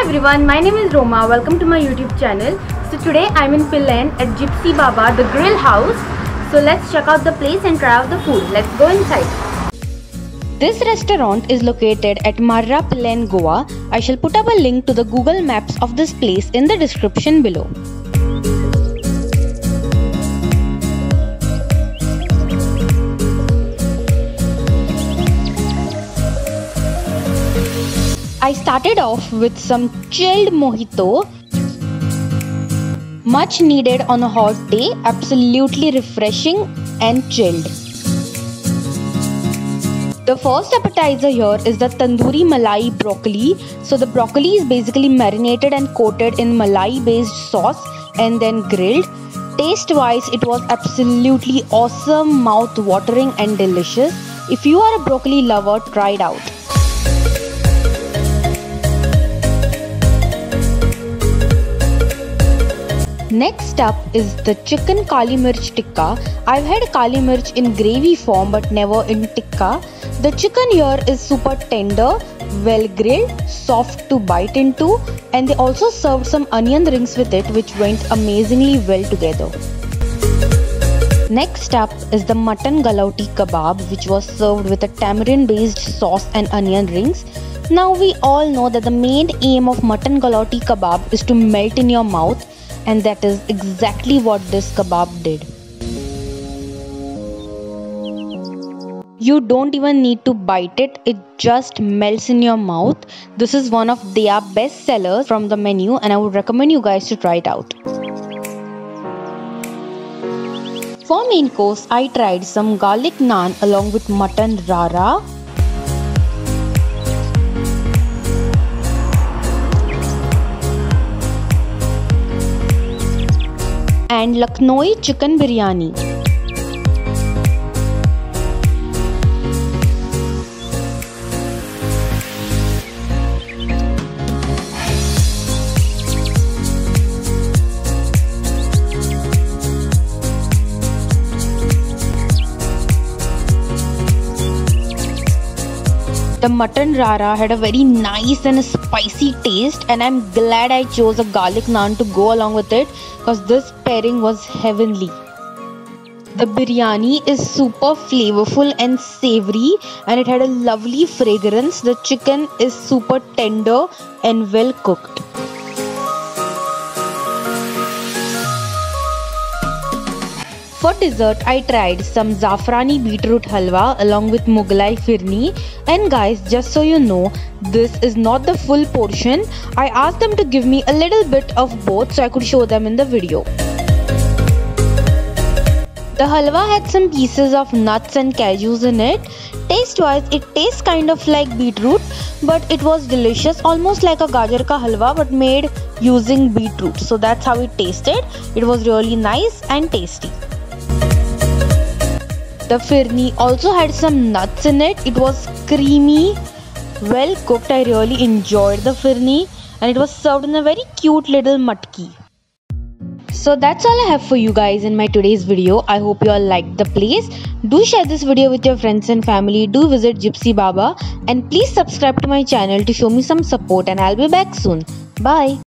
Hi everyone, my name is Roma. Welcome to my YouTube channel. So today I'm in Pilerne at Gypsy Baba, the grill house. So let's check out the place and try out the food. Let's go inside. This restaurant is located at Marra Pilerne, Goa. I shall put up a link to the Google Maps of this place in the description below. I started off with some chilled mojito. Much needed on a hot day, absolutely refreshing and chilled. The first appetizer here is the tandoori malai broccoli. So the broccoli is basically marinated and coated in malai based sauce and then grilled. Taste wise, it was absolutely awesome, mouth watering and delicious. If you are a broccoli lover, try it out. Next up is the chicken kali mirch tikka. I've had kali mirch in gravy form but never in tikka. The chicken here is super tender, well grilled, soft to bite into, and they also served some onion rings with it which went amazingly well together. Next up is the mutton galauti kebab which was served with a tamarind based sauce and onion rings. Now we all know that the main aim of mutton galauti kebab is to melt in your mouth and that is exactly what this kebab did. You don't even need to bite it, it just melts in your mouth. This is one of their best sellers from the menu, and I would recommend you guys to try it out. For main course, I tried some garlic naan along with mutton rara, and Lucknow chicken biryani The mutton rara had a very nice and spicy taste and I'm glad I chose a garlic naan to go along with it because this pairing was heavenly. The biryani is super flavorful and savory and it had a lovely fragrance. The chicken is super tender and well cooked. For dessert, I tried some zafrani beetroot halwa along with Mughlai firni. And guys, just so you know, this is not the full portion. I asked them to give me a little bit of both so I could show them in the video. The halwa had some pieces of nuts and cashews in it. Taste wise, it tastes kind of like beetroot, but it was delicious, almost like a gajar ka halwa but made using beetroot. So that's how it tasted. It was really nice and tasty. The firni also had some nuts in it. It was creamy, well cooked. I really enjoyed the firni and it was served in a very cute little matki. So that's all I have for you guys in my today's video. I hope you all liked the place. Do share this video with your friends and family. Do visit Gypsy Baba and please subscribe to my channel to show me some support and I'll be back soon. Bye.